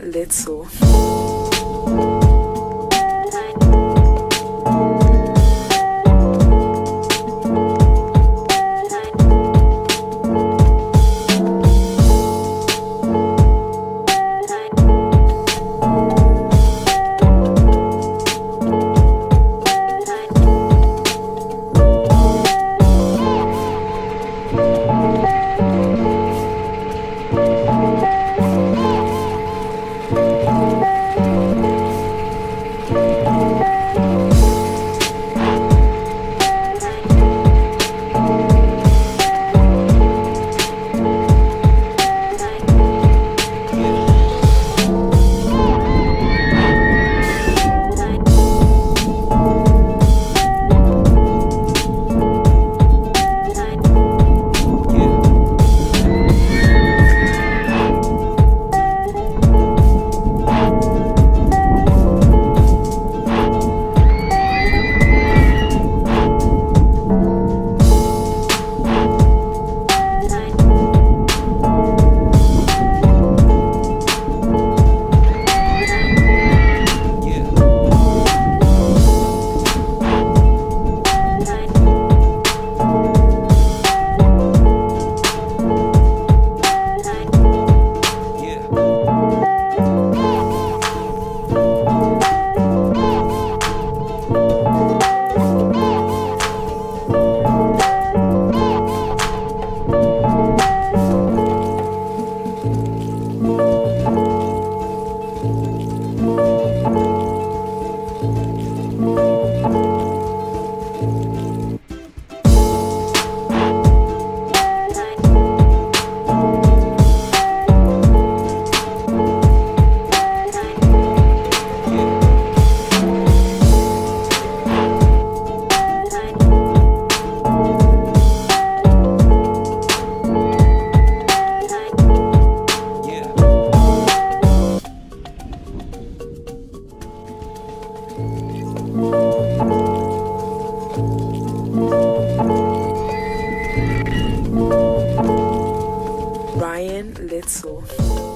little. Ryan Little.